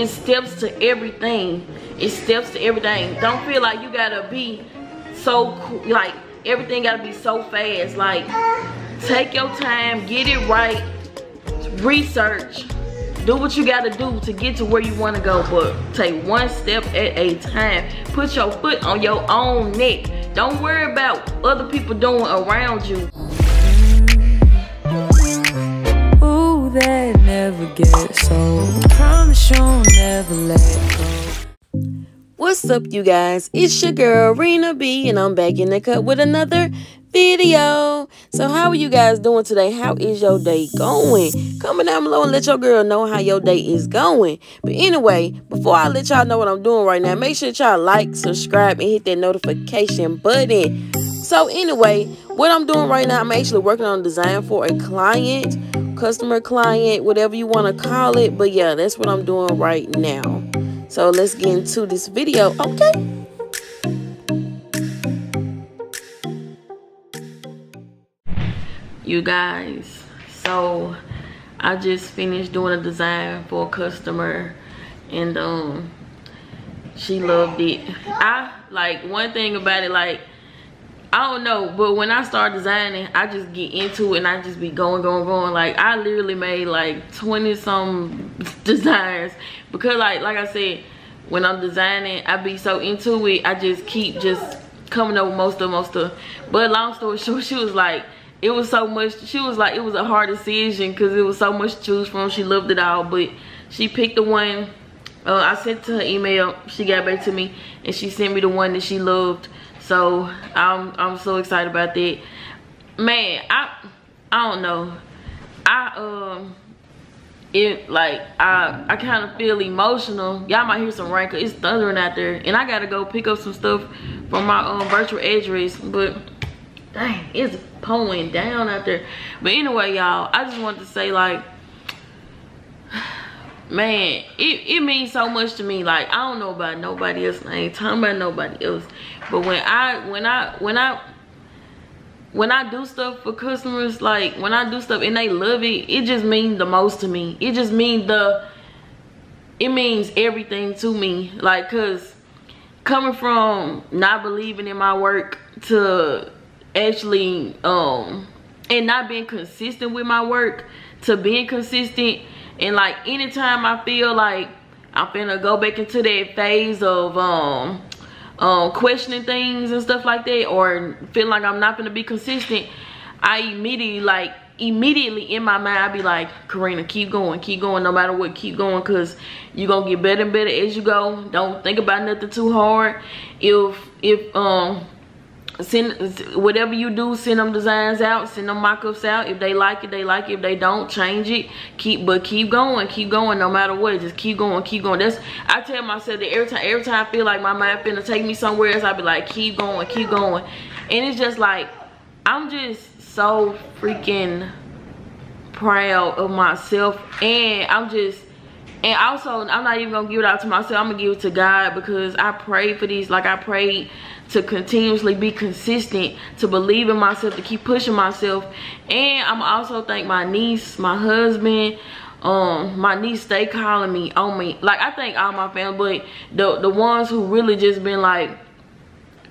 it's steps to everything. It's steps to everything. Don't feel like you gotta be so cool. like everything gotta be so fast. Like take your time, get it right, research, do what you gotta do to get to where you wanna go, but take one step at a time. Put your foot on your own neck. Don't worry about other people doing around you. Ooh, never gets old. Promise you'll never let go. What's up, you guys? It's your girl, RinaB, and I'm back in the cut with another video. So how are you guys doing today? How is your day going? Comment down below and let your girl know how your day is going. But anyway, before I let y'all know what I'm doing right now, make sure y'all like, subscribe, and hit that notification button. So anyway, what I'm doing right now, I'm actually working on a design for a client, customer client, whatever you want to call it. But yeah, that's what I'm doing right now. So let's get into this video, okay? you guys so i just finished doing a design for a customer and um she loved it i like one thing about it like I don't know, but when I start designing, I just get into it and I just be going, going, going. Like I literally made like 20 some designs because like like I said, when I'm designing, I be so into it, I just keep just coming up with most of most of. But long story short, she was like, it was so much she was like it was a hard decision because it was so much to choose from she loved it all but she picked the one uh, i sent to her email she got back to me and she sent me the one that she loved so i'm i'm so excited about that. Man i i don't know. I um it like i i kind of feel emotional. Y'all might hear some rain cause it's thundering out there and i gotta go pick up some stuff from my um virtual address but dang it's pouring down out there. But anyway y'all i just wanted to say like man it, it means so much to me. Like i don't know about nobody else i ain't talking about nobody else but when i when i when i when i do stuff for customers like when i do stuff and they love it it just means the most to me. It just means the it means everything to me. Like because coming from not believing in my work to actually um and not being consistent with my work to being consistent and like anytime I feel like I'm finna go back into that phase of um um questioning things and stuff like that or feeling like I'm not gonna be consistent I immediately like immediately in my mind I'd be like Karina keep going keep going no matter what keep going because you're gonna get better and better as you go. Don't think about nothing too hard. If if um send whatever you do send them designs out send them mock-ups out. If they like it they like it. If they don't change it. Keep but keep going keep going no matter what. Just keep going keep going. That's i tell myself that every time every time i feel like my mind finna take me somewhere else i be like keep going keep going. And it's just like i'm just so freaking proud of myself. And i'm just and also i'm not even gonna give it out to myself. I'm gonna give it to god because i prayed for these like i prayed to continuously be consistent to believe in myself to keep pushing myself. And i'm also thank my niece my husband um my niece stay calling me on me. Like i thank all my family but the the ones who really just been like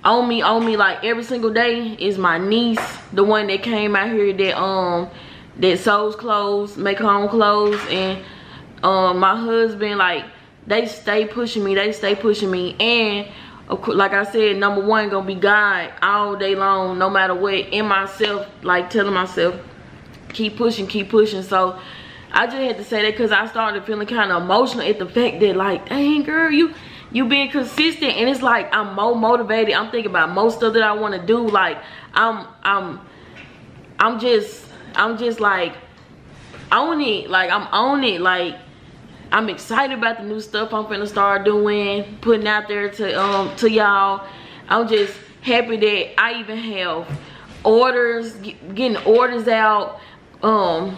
on me on me like every single day is my niece the one that came out here that um that sews clothes make own clothes and um my husband like they stay pushing me they stay pushing me. And like I said, number one gonna be God all day long, no matter what. In myself, like telling myself, keep pushing, keep pushing. So I just had to say that because I started feeling kind of emotional at the fact that like, dang girl, you you being consistent and it's like I'm more motivated. I'm thinking about most stuff that I want to do. Like I'm I'm I'm just I'm just like on it. Like I'm on it. Like I'm excited about the new stuff I'm gonna start doing, putting out there to um to y'all. I'm just happy that I even have orders, getting orders out, um,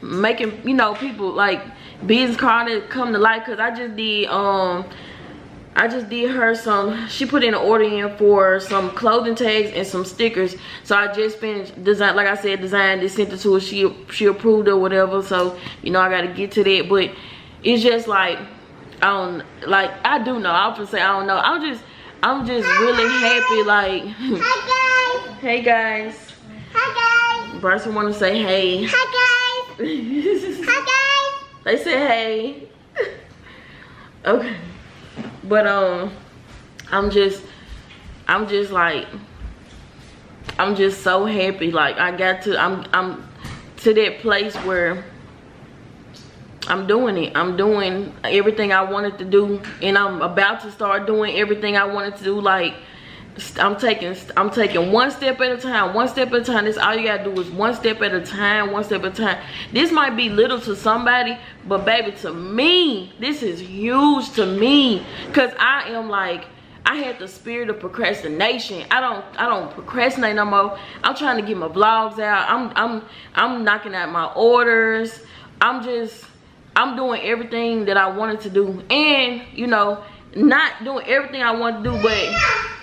making you know people like business card to come to life. Cause I just did um. I just did her some, she put in an order in for some clothing tags and some stickers. So I just finished design, like I said, designed it, sent it to her. She, she approved or whatever. So, you know, I got to get to that. But it's just like I don't like I do know. I often say I don't know. I'm just I'm just really happy like Hi guys. Hey guys. Hi guys. Bryson wanna say hey. Hi guys. Hi guys. they said hey. okay. But um I'm just I'm just like I'm just so happy. Like I got to I'm I'm to that place where I'm doing it. I'm doing everything I wanted to do and I'm about to start doing everything I wanted to do like I'm taking I'm taking one step at a time, one step at a time. This all you gotta do is one step at a time, one step at a time. This might be little to somebody, but baby, to me, this is huge to me. Cause I am like, I had the spirit of procrastination. I don't I don't procrastinate no more. I'm trying to get my vlogs out. I'm I'm I'm knocking out my orders. I'm just I'm doing everything that I wanted to do. And, you know, not doing everything I want to do, but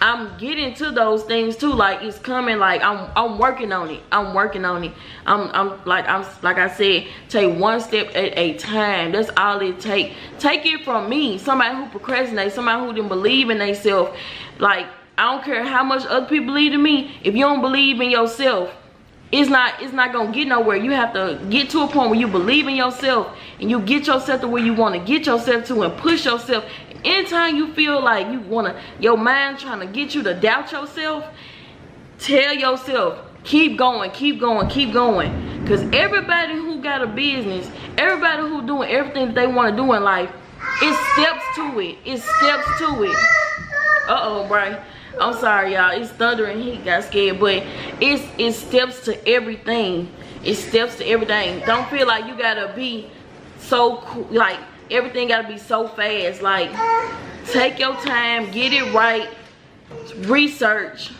I'm getting to those things too. Like it's coming. Like I'm I'm working on it. I'm working on it. I'm I'm like I'm like I said, take one step at a time. That's all it take. Take it from me. Somebody who procrastinates, somebody who didn't believe in themselves. Like I don't care how much other people believe in me. If you don't believe in yourself, it's not it's not gonna get nowhere. You have to get to a point where you believe in yourself and you get yourself to where you want to get yourself to and push yourself. Anytime you feel like you want to your mind trying to get you to doubt yourself tell yourself keep going keep going keep going. Because everybody who got a business everybody who doing everything that they want to do in life it steps to it it steps to it. Uh-oh brian I'm sorry, y'all. It's thundering. He got scared, but it's it steps to everything. It steps to everything. Don't feel like you gotta be so cool. Like everything gotta be so fast. Like take your time, get it right, research,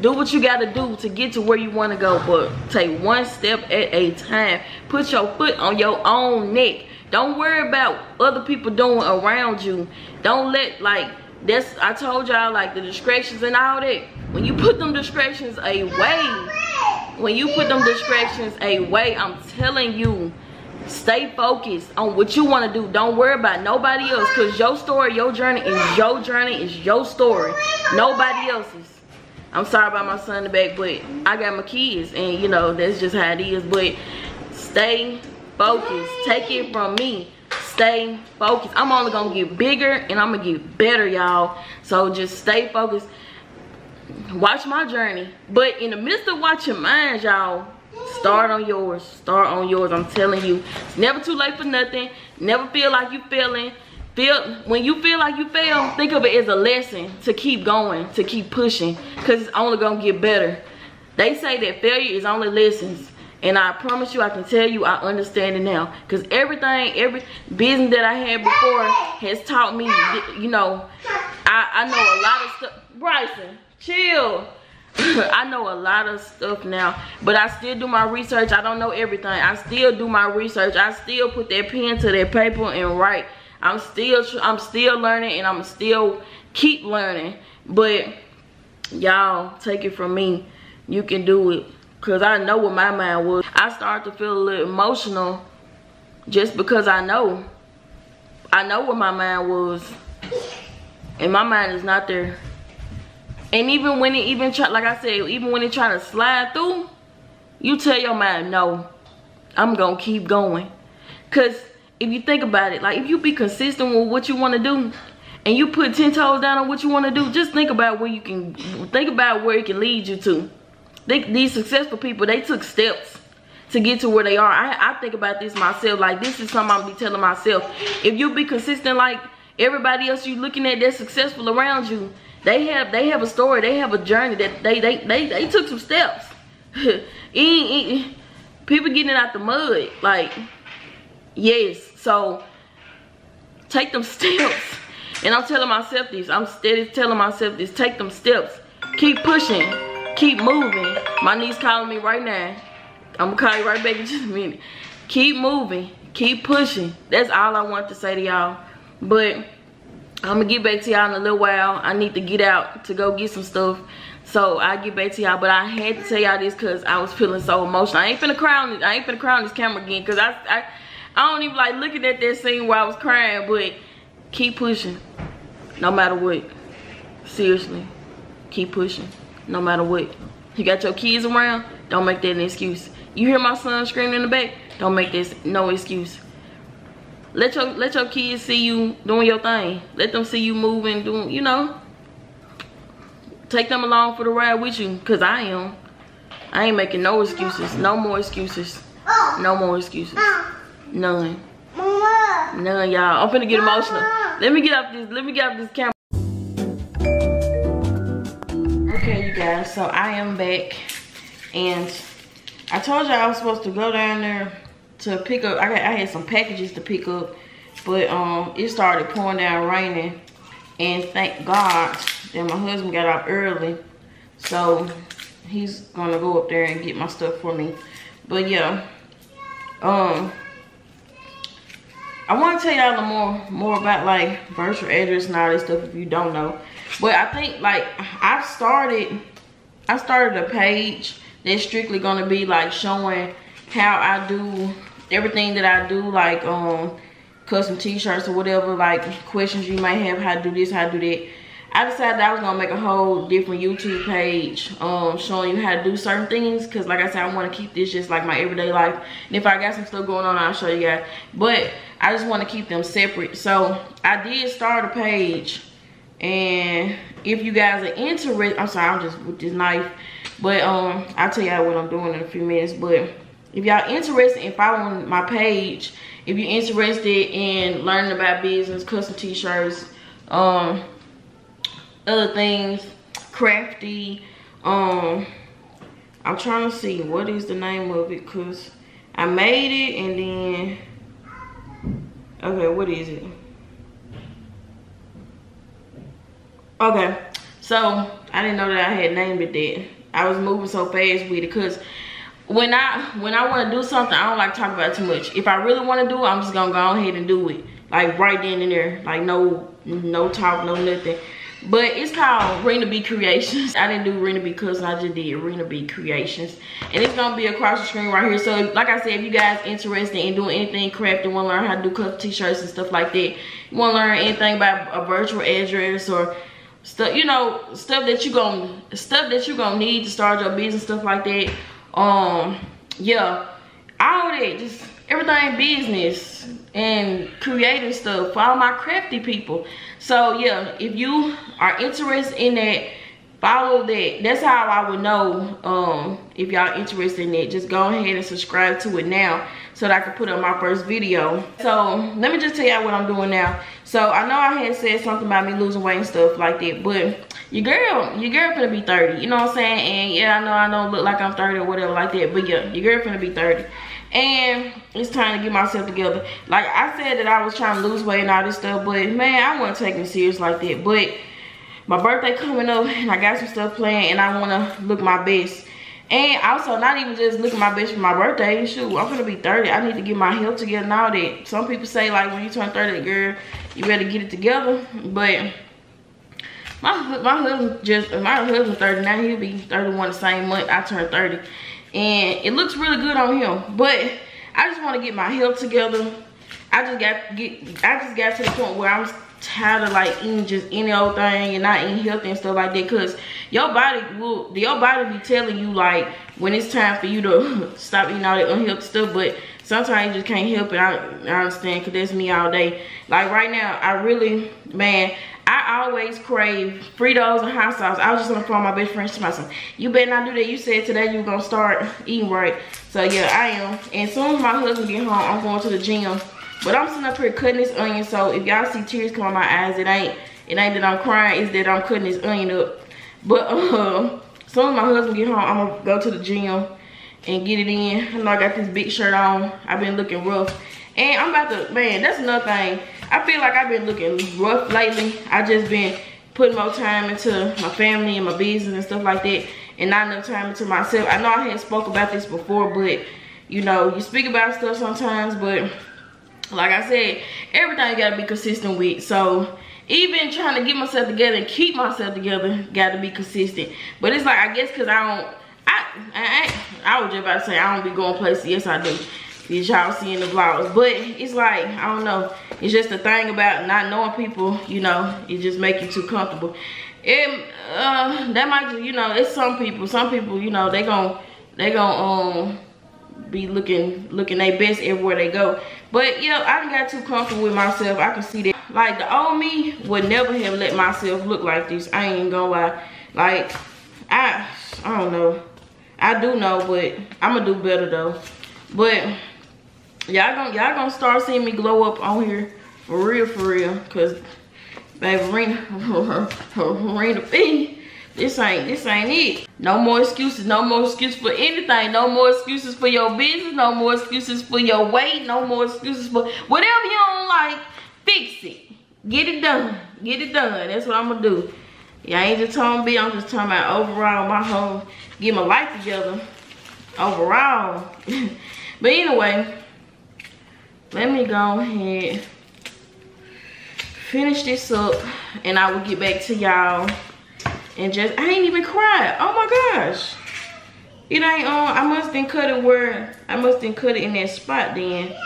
do what you gotta do to get to where you wanna go. But take one step at a time. Put your foot on your own neck. Don't worry about other people doing around you. Don't let like that's I told y'all like the distractions and all that. When you put them distractions away, when you put them distractions away, I'm telling you, stay focused on what you want to do. Don't worry about nobody else because your story, your journey is your journey, is your story. Nobody else's. I'm sorry about my son in the back, but I got my kids and you know, that's just how it is. But stay focused. Take it from me stay focused. I'm only gonna get bigger and i'm gonna get better y'all. So just stay focused. Watch my journey. But in the midst of watching mine y'all start on yours. Start on yours. I'm telling you. It's never too late for nothing. Never feel like you failing. Feel when you feel like you fail think of it as a lesson to keep going to keep pushing because it's only gonna get better. They say that failure is only lessons and I promise you, I can tell you, I understand it now. Because everything, every business that I had before has taught me, you know, I, I know a lot of stuff. Bryson, chill. I know a lot of stuff now, but I still do my research. I don't know everything. I still do my research. I still put that pen to that paper and write. I'm still, I'm still learning and I'm still keep learning. But y'all, take it from me. You can do it. Cause I know what my mind was. I started to feel a little emotional just because I know. I know what my mind was. And my mind is not there. And even when it even try like I said, even when it trying to slide through, you tell your mind, no, I'm gonna keep going. Cause if you think about it, like if you be consistent with what you wanna do, and you put 10 toes down on what you wanna do, just think about where you can, think about where it can lead you to they, these successful people, they took steps to get to where they are. I, I think about this myself. Like, this is something I'm be telling myself. If you be consistent like everybody else you looking at that's successful around you, they have they have a story. They have a journey that they they they, they took some steps. people getting out the mud. Like, yes. So, take them steps. And I'm telling myself this. I'm steady telling myself this. Take them steps. Keep pushing keep moving. My niece calling me right now. I'm gonna call you right back in just a minute. Keep moving. Keep pushing. That's all I want to say to y'all. But I'm gonna get back to y'all in a little while. I need to get out to go get some stuff. So I'll get back to y'all. But I had to tell y'all this because I was feeling so emotional. I ain't finna cry on this, I ain't finna cry on this camera again because I, I I don't even like looking at that scene where I was crying, but keep pushing no matter what seriously keep pushing no matter what. You got your kids around don't make that an excuse. You hear my son screaming in the back don't make this no excuse. Let your let your kids see you doing your thing. Let them see you moving doing you know. Take them along for the ride with you because i am. I ain't making no excuses no more excuses no more excuses. None. None y'all. I'm finna get emotional. Let me get off this let me get off this camera guys so i am back and i told you i was supposed to go down there to pick up. I, got, I had some packages to pick up, but um, it started pouring down raining. And thank God that my husband got up early. So he's gonna go up there and get my stuff for me. But yeah, um, I want to tell y'all more more about like virtual address and all this stuff if you don't know. But I think like I've started, I started a page that's strictly gonna be like showing how I do everything that I do, like um, custom t-shirts or whatever, like questions you might have, how to do this, how to do that. I decided I was gonna make a whole different YouTube page um, showing you how to do certain things because like I said, I wanna keep this just like my everyday life. And if I got some stuff going on, I'll show you guys. But I just wanna keep them separate. So I did start a page and if you guys are interested, I'm sorry, I'm just with this knife. But um, I'll tell y'all what I'm doing in a few minutes. But if y'all interested in following my page if you're interested in learning about business custom t-shirts um other things crafty um i'm trying to see what is the name of it because i made it and then okay what is it okay so i didn't know that i had named it that i was moving so fast with it because when I when I want to do something, I don't like talking about too much. If I really want to do it, I'm just gonna go ahead and do it, like right then and there, like no no talk, no nothing. But it's called RinaB Creations. I didn't do RinaB Custom, I just did RinaB Creations. And it's gonna be across the screen right here. So like I said, if you guys interested in doing anything crafting, wanna learn how to do custom t-shirts and stuff like that, wanna learn anything about a virtual address or stuff, you know, stuff that you gonna stuff that you gonna need to start your business, stuff like that um yeah all that just everything business and creating stuff for all my crafty people. So yeah if you are interested in that follow that. That's how i would know um if y'all interested in it just go ahead and subscribe to it now so that i can put up my first video. So let me just tell y'all what i'm doing now. So i know i had said something about me losing weight and stuff like that but your girl your girl gonna be 30 you know what i'm saying? And yeah i know i don't look like i'm 30 or whatever like that but yeah your girl gonna be 30 and it's time to get myself together like i said that i was trying to lose weight and all this stuff but man i wasn't taking it serious like that but my birthday coming up and I got some stuff planned and I want to look my best. And also not even just looking my best for my birthday. Shoot, I'm gonna be 30. I need to get my health together and all that. Some people say like when you turn 30, girl, you better get it together. But my my husband just my husband 30 now. He'll be 31 the same month I turn 30. And it looks really good on him. But I just want to get my health together. I just got get I just got to the point where I'm tired of like eating just any old thing and not eating healthy and stuff like that because your body will your body be telling you like when it's time for you to stop eating all that unhealthy stuff but sometimes you just can't help it i, I understand because that's me all day like right now i really man I always crave Fritos and hot sauce. I was just on the phone my best friend. She said, you better not do that. You said today you were going to start eating right. So yeah, I am. And soon as my husband get home, I'm going to the gym but I'm sitting up here cutting this onion, so if y'all see tears come out my eyes, it ain't it ain't that I'm crying, it's that I'm cutting this onion up. But uh, soon as my husband get home, I'm gonna go to the gym and get it in. I know I got this big shirt on. I've been looking rough. And I'm about to, man, that's another thing. I feel like I've been looking rough lately. I just been putting more time into my family and my business and stuff like that. And not enough time into myself. I know I had spoke about this before, but you know, you speak about stuff sometimes, but like I said, everything gotta be consistent with. So even trying to get myself together and keep myself together gotta be consistent. But it's like I guess cause I don't I I, I was just about to say I don't be going places. Yes I do. Y'all see in the vlogs. But it's like, I don't know. It's just the thing about not knowing people, you know, it just make you too comfortable. And uh, that might, just, you know, it's some people. Some people, you know, they gon' they gon' um be looking looking their best everywhere they go. But yeah, I got too comfortable with myself. I can see that. Like the old me would never have let myself look like this. I ain't gonna lie. Like I I don't know. I do know, but I'm gonna do better though. But y'all gonna y'all gonna start seeing me glow up on here for real, for real. Cause baby Rina, Rena B, this ain't this ain't it. No more excuses. No more excuses for anything. No more excuses for your business. No more excuses for your weight. No more excuses for whatever you don't like. Fix it. Get it done. Get it done. That's what I'm gonna do. I ain't just talking. I'm just talking about overall my whole get my life together. Overall. but anyway, let me go ahead finish this up and I will get back to y'all and just I ain't even cried. Oh my gosh. It ain't on. Uh, I must then cut it where I must then cut it in that spot then.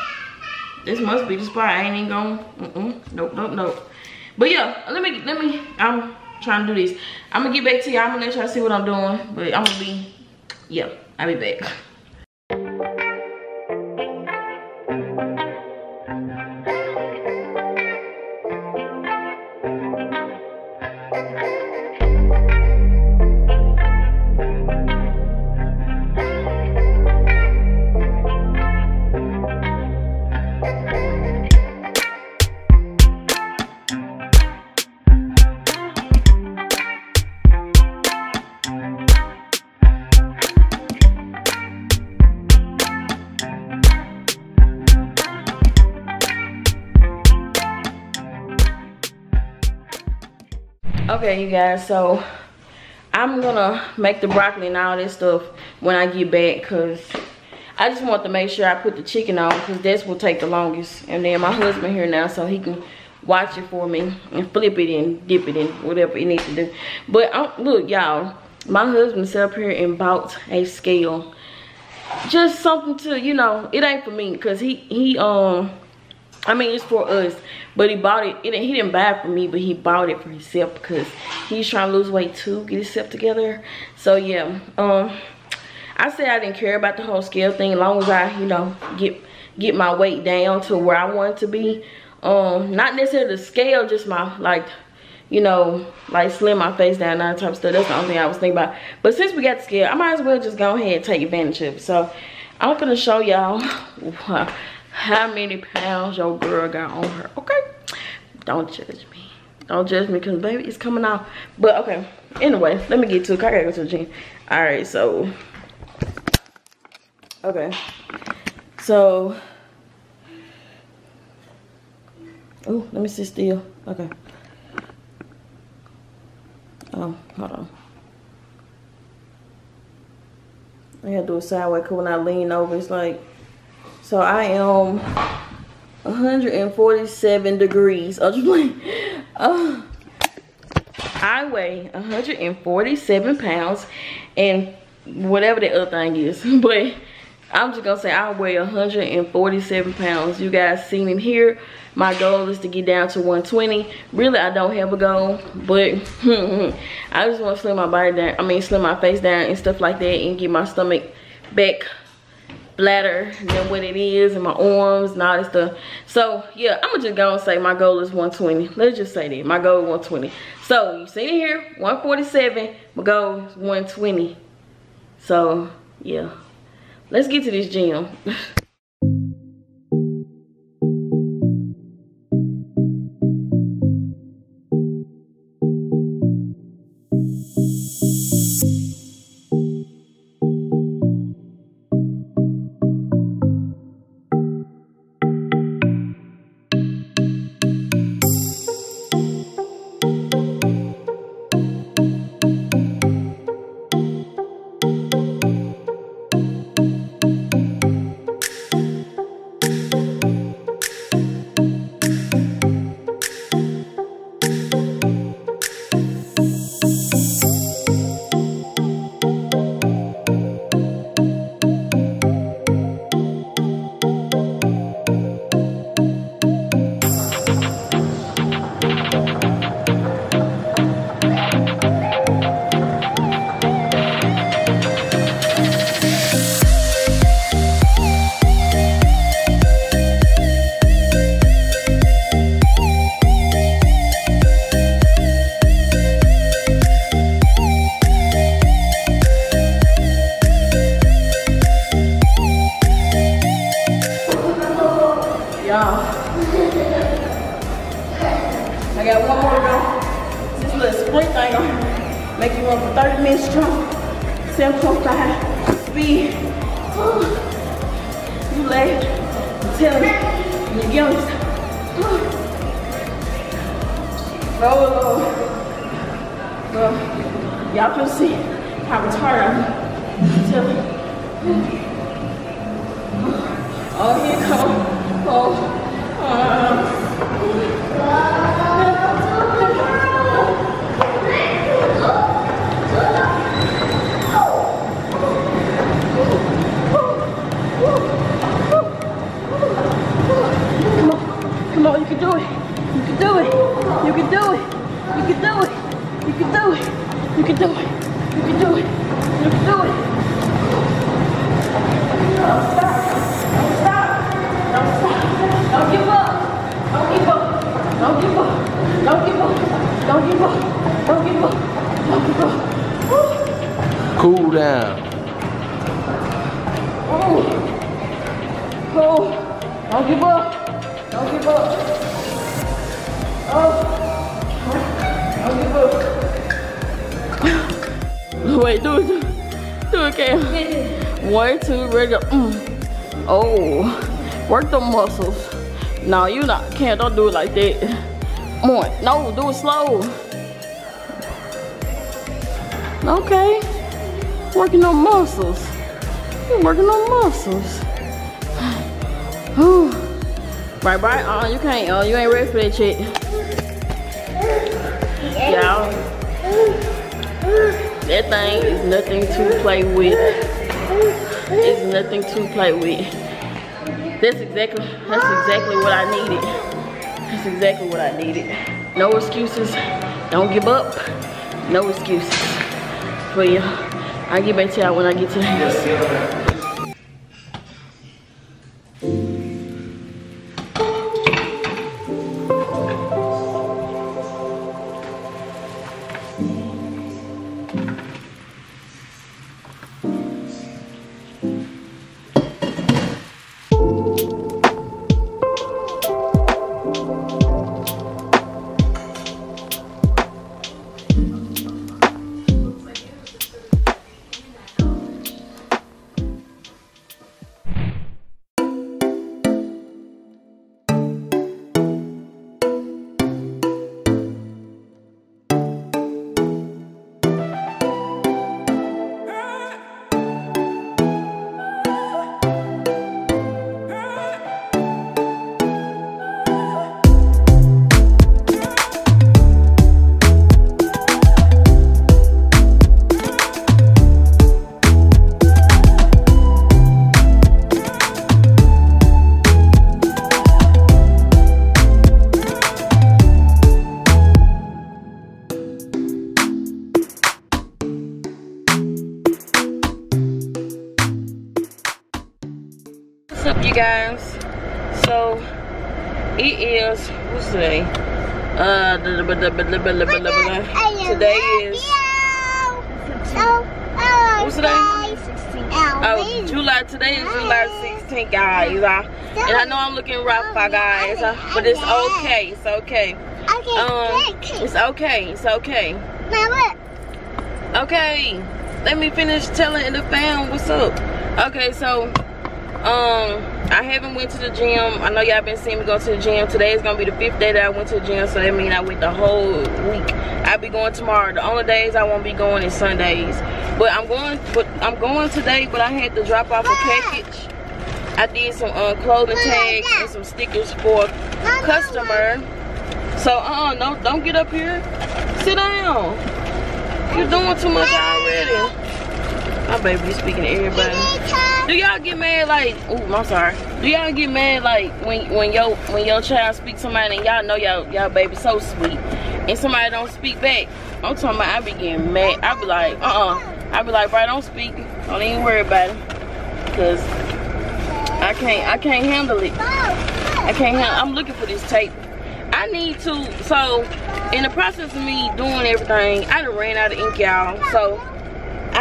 This must be the spot. I ain't even going. Mm -mm. Nope, nope, nope. But yeah, let me let me I'm trying to do this. I'm gonna get back to y'all. I'm gonna let y'all see what I'm doing. But I'm gonna be yeah, I'll be back. Guys. So i'm gonna make the broccoli and all this stuff when i get back because i just want to make sure i put the chicken on because that's will take the longest. And then my husband here now so he can watch it for me and flip it and dip it in whatever he needs to do. But um, look y'all my husband up here and bought a scale. Just something to you know it ain't for me because he he um I mean, it's for us, but he bought it. it. He didn't buy it for me, but he bought it for himself because he's trying to lose weight too, get himself together. So yeah, um, I said I didn't care about the whole scale thing, as long as I, you know, get get my weight down to where I want to be. Um, not necessarily the scale, just my like, you know, like slim my face down, that type of stuff. That's the only thing I was thinking about. But since we got the scale, I might as well just go ahead and take advantage of it. So I'm gonna show y'all how many pounds your girl got on her? Okay. Don't judge me. Don't judge me because baby it's coming off. But okay. Anyway let me get to it. I gotta go to the gym. All right so okay. So oh let me sit still. Okay. Oh hold on. I gotta do a sideways because when I lean over, it's like so I am 147 degrees. Just playing. Uh, I weigh 147 pounds and whatever the other thing is. But I'm just gonna say I weigh 147 pounds. You guys seen it here. My goal is to get down to 120. Really, I don't have a goal, but I just want to slim my body down. I mean, slim my face down and stuff like that and get my stomach back flatter than what it is and my arms and all this stuff. So yeah i'm gonna just go and say my goal is 120 let's just say that. My goal is 120 so you see it here? 147 my goal is 120 so yeah. Let's get to this gym the muscles. No, you not. Can't. Don't do it like that. On. No, do it slow. Okay. Working on muscles. You're working on muscles. Whew. Right, right. Uh, you can't. Uh, you ain't ready for that shit. Y'all. That thing is nothing to play with. It's nothing to play with. That's exactly. That's exactly what I needed. That's exactly what I needed. No excuses. Don't give up. No excuses for you. I'll get back to y'all when I get to the house. July. Today is July 16th, guys. Uh, and I know I'm looking rough, uh, guys, uh, but it's okay. It's okay. Um, it's okay. It's okay. Okay, let me finish telling the fam what's up. Okay, so um I haven't went to the gym. I know y'all been seeing me go to the gym. Today is gonna be the fifth day that I went to the gym, so that means I went the whole week. I'll be going tomorrow. The only days I won't be going is Sundays. But I'm going but I'm going today, but I had to drop off a package. I did some uh, clothing tags and some stickers for a customer. So uh no don't get up here. Sit down. You're doing too much already. My baby speaking to everybody. Do y'all get mad like? Oh, I'm sorry. Do y'all get mad like when when your when your child speaks to somebody and y'all know y'all y'all baby so sweet and somebody don't speak back? I'm talking about I be getting mad. I be like, uh uh. I be like, bro, don't speak. Don't even worry about it, cause I can't I can't handle it. I can't handle. I'm looking for this tape. I need to. So in the process of me doing everything, I done ran out of ink, y'all. So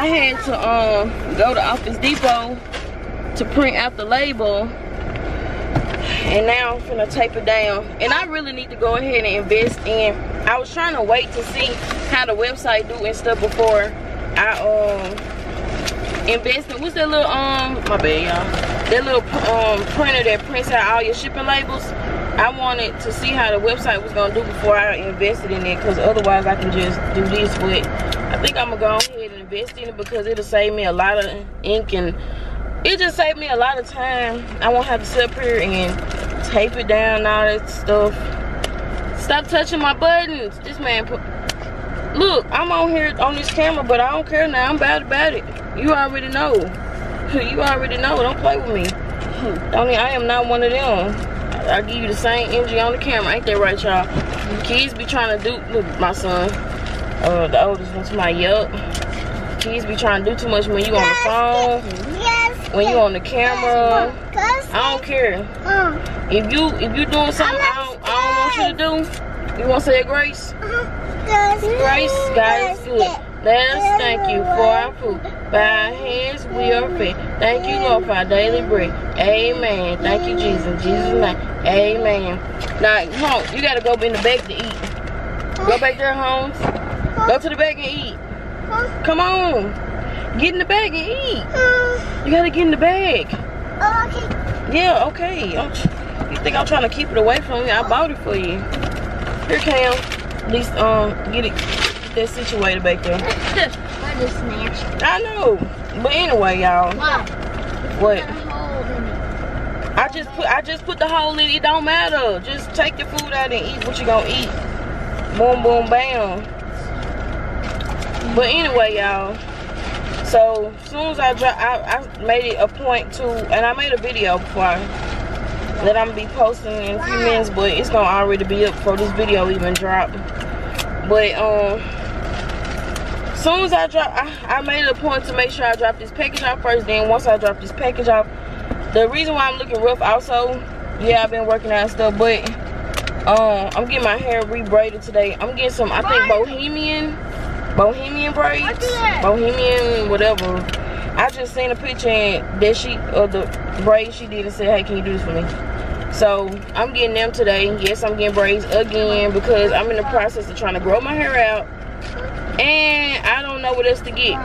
I had to um go to Office Depot to print out the label. And now I'm gonna tape it down. And I really need to go ahead and invest in I was trying to wait to see how the website do and stuff before I um invest in what's that little um my bad y'all. That little um printer that prints out all your shipping labels? I wanted to see how the website was gonna do before I invested in it because otherwise I can just do this but I think I'm gonna go ahead and invest in it because it'll save me a lot of ink and it just saved me a lot of time. I won't have to sit up here and tape it down and all that stuff. Stop touching my buttons. This man put look I'm on here on this camera but I don't care now. I'm bad about it. You already know. You already know. Don't play with me. Hmm. Don't I am not one of them. I give you the same energy on the camera. Ain't that right, y'all? Kids be trying to do, look, my son, uh, the oldest one my yup. Kids be trying to do too much when you on the phone, Yes. when you on the camera. I don't care. um, If you if you doing something I don't, I don't want you to do, you want to say a grace? Grace, God is good. Let us thank you for our food. By our hands we are fed. Thank you, Lord, for our daily bread. Amen. Thank you, Jesus. Jesus' name. Amen. Now, home, you gotta go in the back to eat. Go back there, Holmes. Go to the bag and eat. Come on. Get in the bag and eat. You gotta get in the bag. Okay. Yeah, okay. I'm you think I'm trying to keep it away from you? I bought it for you. Here, Cam. At least, um, get it, get that situated back there. I just snatched. I know. But anyway, y'all. Why? What? Got a hole in it. I just put I just put the hole in it. It don't matter. Just take your food out and eat what you gonna eat. Boom, boom, bam. But anyway, y'all. So soon as I drop, I, I made it a point to, and I made a video before that I'm gonna be posting in a few minutes, but it's gonna already be up before this video even drop. But um, soon as I drop, I, I made it a point to make sure I drop this package off first. Then once I drop this package off, the reason why I'm looking rough also, yeah, I've been working out stuff, but um, I'm getting my hair rebraided today. I'm getting some, I think, bohemian, bohemian braids, bohemian whatever. I just seen a picture and that she of the braids she did and said, hey, can you do this for me? So I'm getting them today. Yes, I'm getting braids again because I'm in the process of trying to grow my hair out, and I don't know what else to get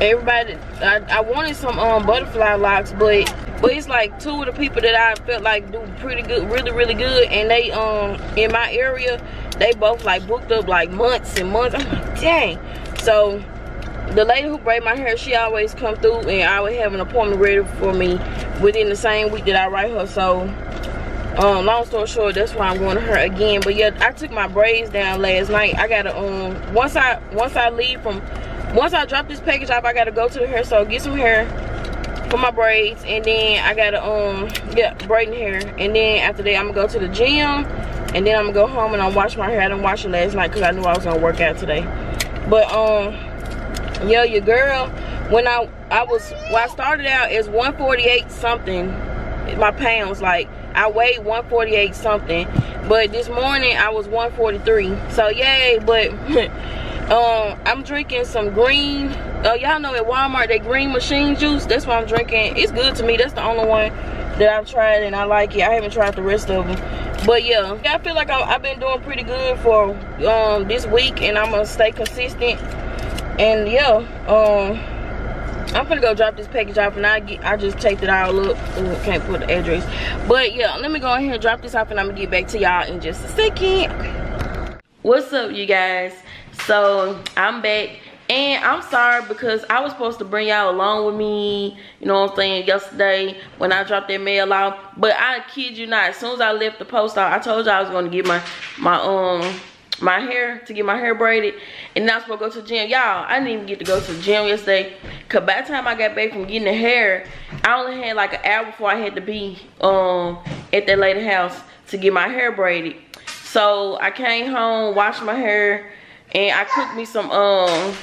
everybody I, I wanted some um butterfly locks but but it's like two of the people that I felt like do pretty good really really good and they um in my area they both like booked up like months and months. I'm like dang. So the lady who braid my hair she always come through and I would have an appointment ready for me within the same week that I write her. So um long story short that's why i'm going to her again. But yeah i took my braids down last night. I gotta um once i once i leave from once i drop this package off i gotta go to the hair so get some hair for my braids and then i gotta um yeah braiding hair. And then after that i'm gonna go to the gym and then i'm gonna go home and i'll wash my hair. I didn't wash it last night because i knew i was gonna work out today. But um yeah your girl when i i was when i started out as 148 something. My pounds like i weighed 148 something but this morning i was 143 so yay but um i'm drinking some green uh, y'all know at walmart that green machine juice that's what i'm drinking it's good to me that's the only one that i've tried and i like it i haven't tried the rest of them but yeah i feel like I, i've been doing pretty good for um this week and i'm gonna stay consistent and yeah um I'm gonna go drop this package off and I get I just taped it all up. Ooh, can't put the address. But yeah, let me go ahead and drop this off and I'm gonna get back to y'all in just a second. What's up you guys? So I'm back. And I'm sorry because I was supposed to bring y'all along with me, you know what I'm saying, yesterday when I dropped that mail off. But I kid you not, as soon as I left the post office, I told y'all I was gonna get my my um my hair to get my hair braided. And now I'm supposed to go to the gym. Y'all i didn't even get to go to the gym yesterday. Because by the time i got back from getting the hair i only had like an hour before i had to be um at that lady house to get my hair braided. So i came home washed my hair and i cooked me some um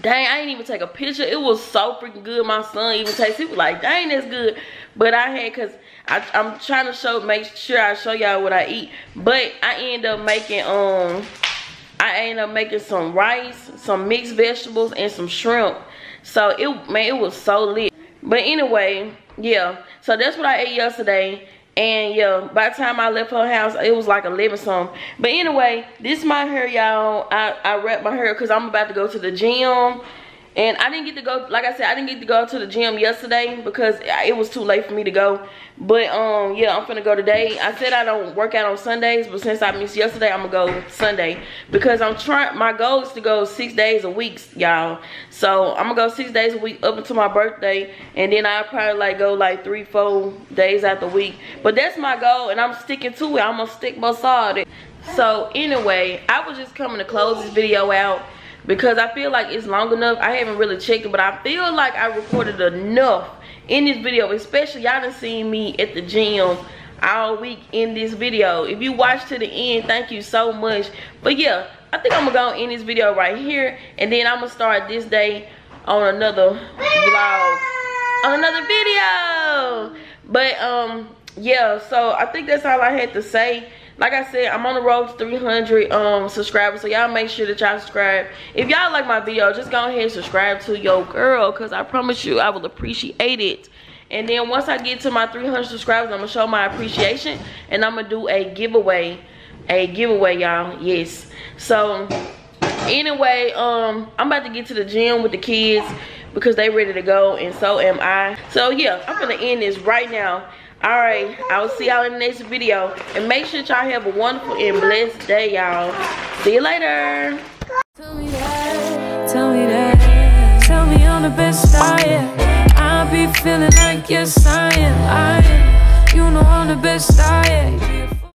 dang i didn't even take a picture it was so freaking good my son even tasted it was like dang that's good but i had because I, am trying to show, make sure I show y'all what I eat. But I end up making, um, I end up making some rice, some mixed vegetables, and some shrimp. So it, man, it was so lit. But anyway, yeah. So that's what I ate yesterday. And yeah, by the time I left her house, it was like 11 something. But anyway, this is my hair, y'all. I, I wrap my hair because I'm about to go to the gym. And I didn't get to go, like I said, I didn't get to go to the gym yesterday because it was too late for me to go. But um, yeah, I'm finna go today. I said I don't work out on Sundays, but since I missed yesterday, I'm gonna go Sunday. Because I'm trying, my goal is to go six days a week, y'all. So I'm gonna go six days a week up until my birthday. And then I'll probably like go like three, four days out the week. But that's my goal and I'm sticking to it. I'm gonna stick my side. So anyway, I was just coming to close this video out because I feel like it's long enough. I haven't really checked it, but I feel like I recorded enough in this video, especially y'all done seen me at the gym all week in this video. If you watch to the end, thank you so much. But yeah, I think I'm gonna go in this video right here, and then I'm gonna start this day on another vlog, on another video. But um, yeah, so I think that's all I had to say like I said, I'm on the road to 300 um, subscribers. So y'all make sure that y'all subscribe. If y'all like my video, just go ahead and subscribe to your girl. Because I promise you, I will appreciate it. And then once I get to my 300 subscribers, I'm going to show my appreciation. And I'm going to do a giveaway. A giveaway, y'all. Yes. So, anyway, um, I'm about to get to the gym with the kids. Because they ready to go. And so am I. So, yeah. I'm going to end this right now all right i will see y'all in the next video. And make sure y'all have a wonderful and blessed day y'all. See you later. Tell me that tell me that. Tell me on the best diet i'll be feeling like yes i am. I am. You know i'm the best diet